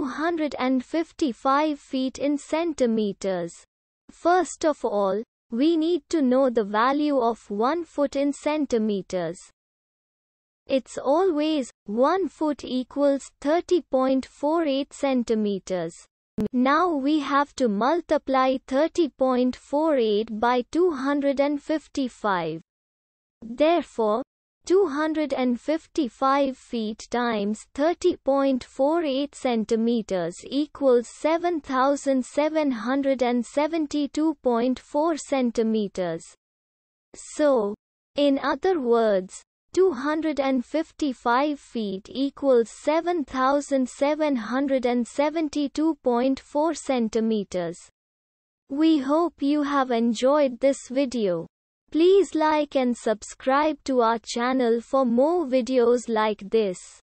255 feet in centimeters. First of all, we need to know the value of 1 foot in centimeters. It's always 1 foot equals 30.48 centimeters. Now we have to multiply 30.48 by 255. Therefore, 255 feet times 30.48 centimeters equals 7772.4 centimeters. So, in other words, 255 feet equals 7772.4 centimeters. We hope you have enjoyed this video. Please like and subscribe to our channel for more videos like this.